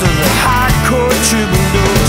to the hardcore troubadour